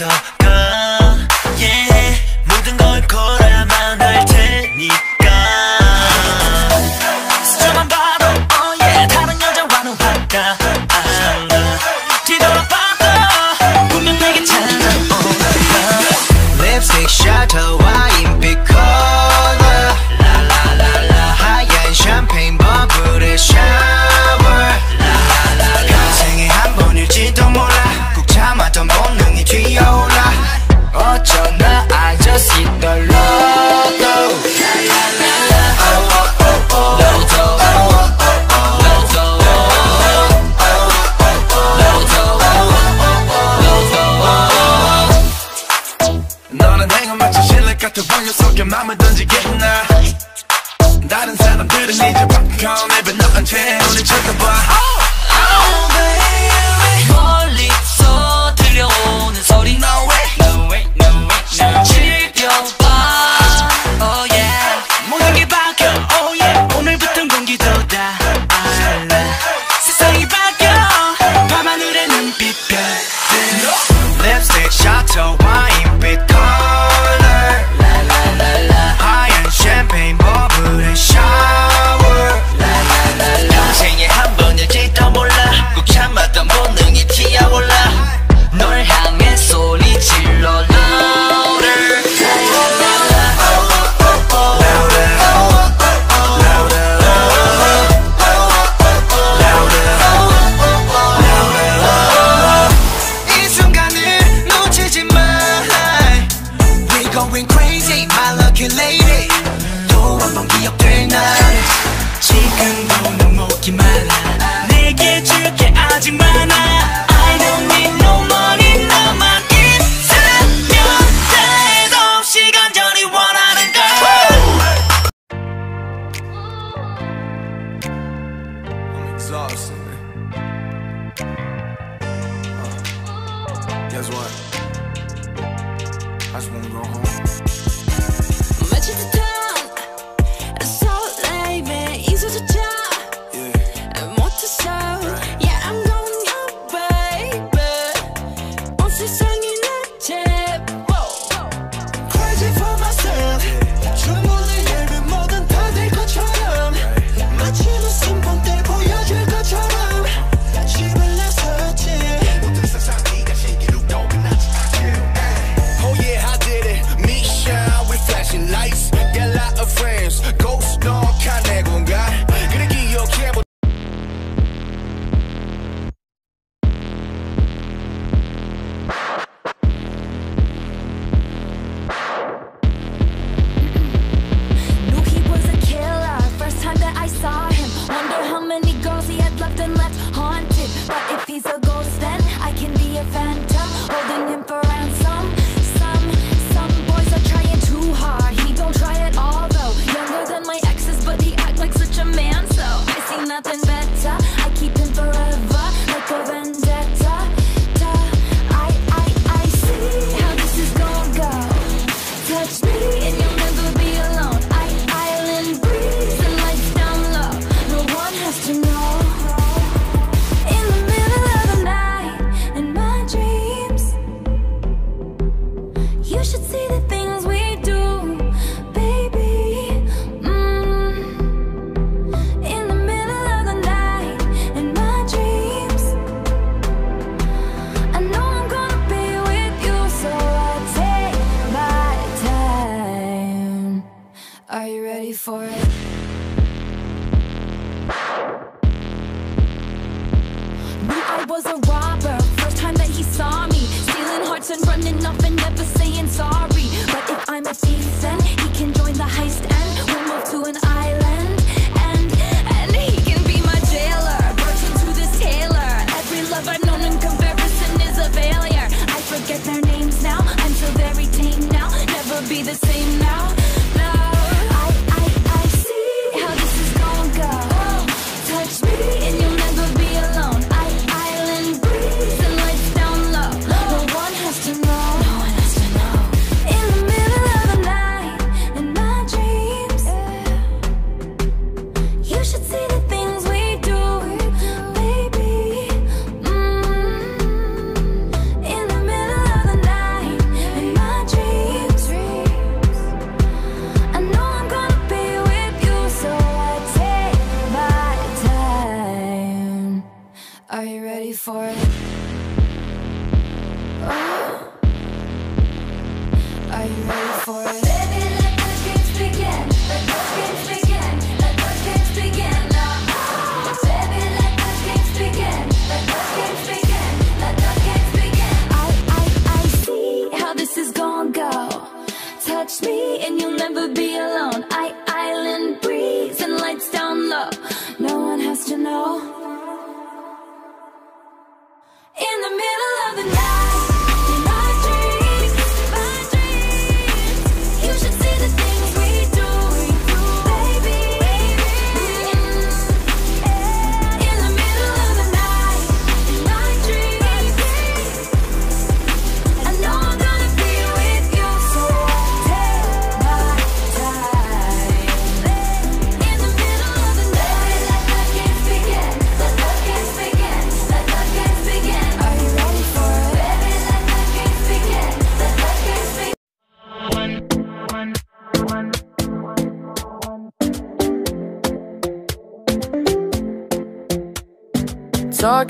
so necesito lo paying off and never saying sorry. But if I'm a thief, then he can join the heist.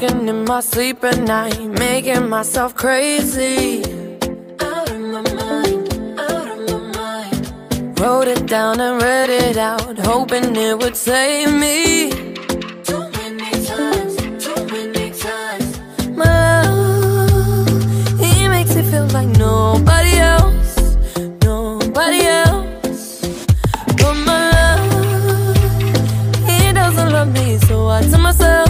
Talking in my sleep at night, making myself crazy. Out of my mind, out of my mind. Wrote it down and read it out, hoping it would save me. Too many times, too many times. My love, he makes it feel like nobody else, nobody else. But my love, he doesn't love me, so I tell myself,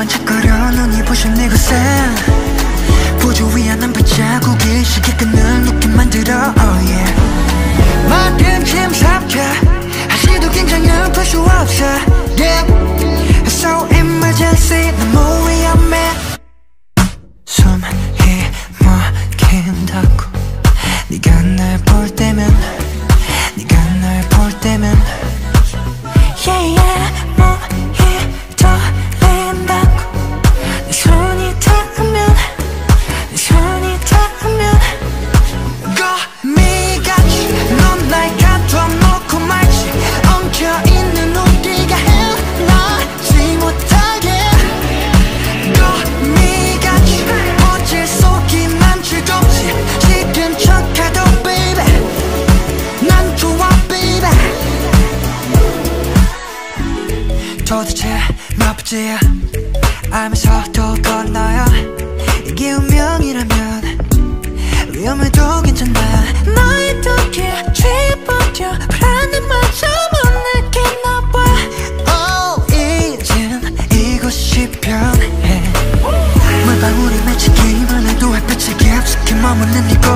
반짝거려 눈이 부신 이곳에 보조 위한 한발 자국이 시계 끈을 놓게 만들어 oh yeah. 막힌 짐 삼켜. 한시도 긴장을 풀수 없어 몇 번째야 알면서도 건너요 이게 운명이라면 위험해도 괜찮아. 너의 두께 취해버려 불안해마저 못 느끼나 봐 oh, 이젠 이곳이 편해. 물방울이 맺히기만 해도 햇빛에 깊숙이 머무는 이곳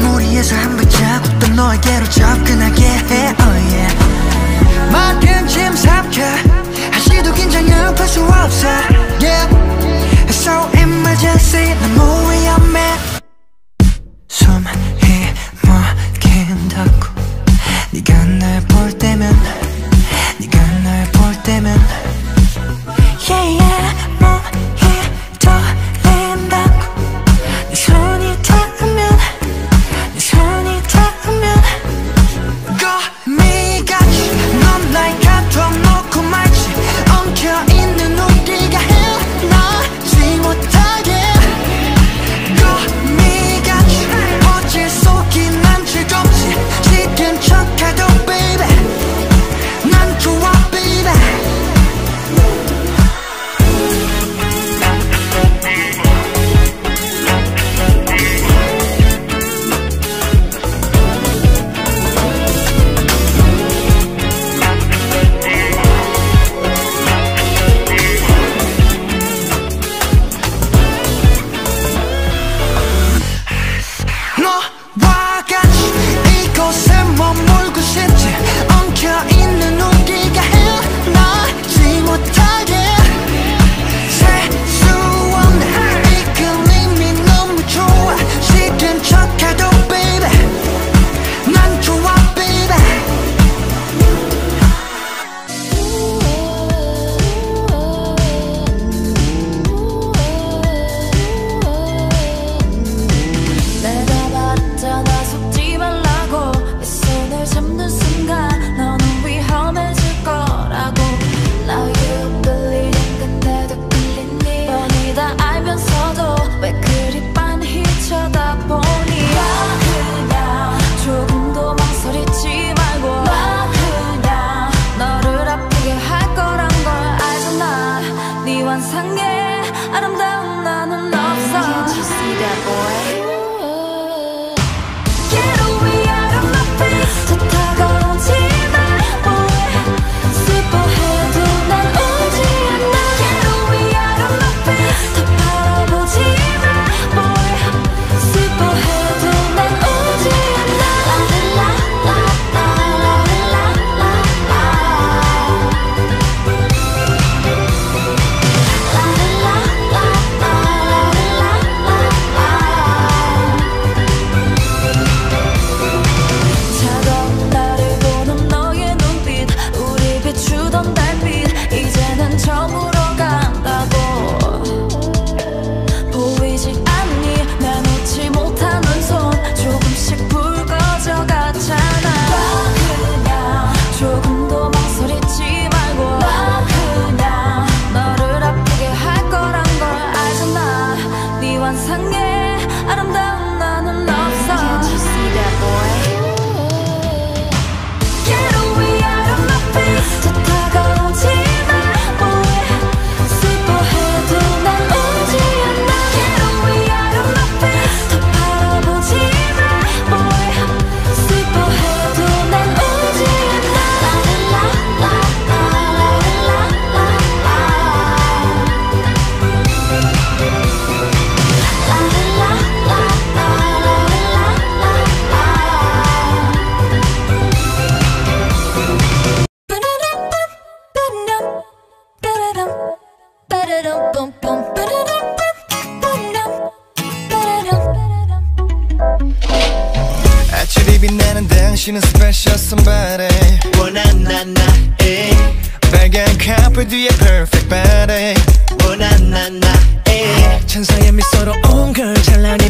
무리해서 한 발자국도 너에게로 접근하게 해. Oh yeah. 막힌 짐 삼켜 긴장을 풀수 없어. Yeah. So emergency. 너무 위험해 숨이 막힌다고 네가 날 볼 때면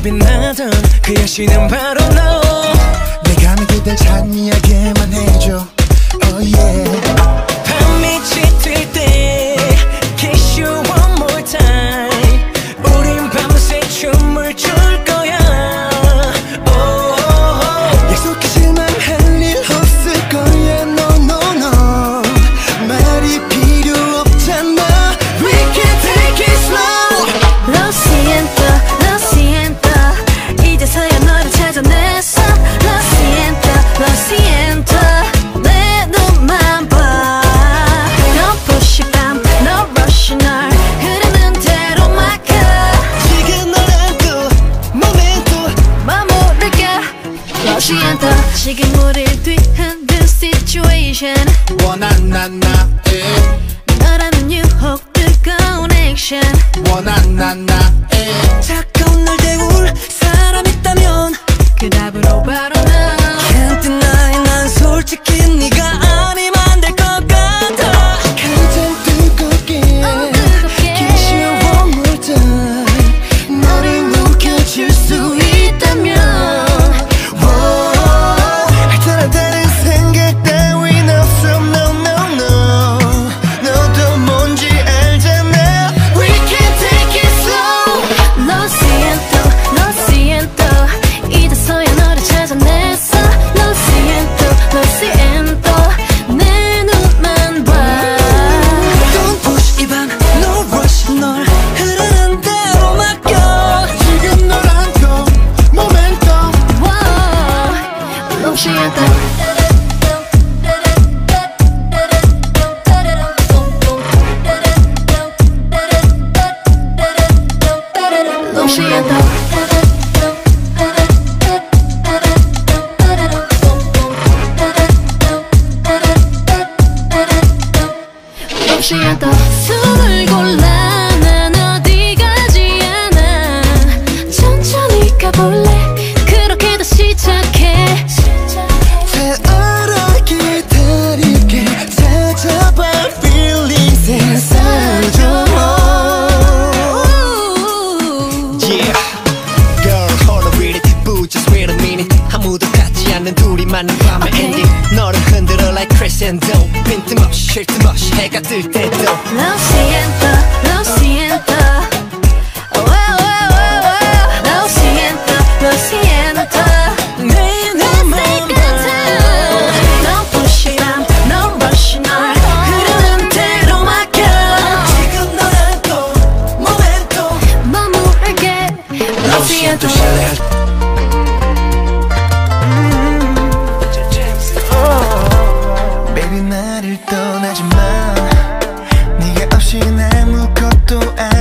빛나던 그 여신은 바로 너. 내가 믿을 땐찬 이야기만 해줘. Oh yeah. she at the 시야도 Baby 나를 떠나지 마. 네가 없이 아무것도 안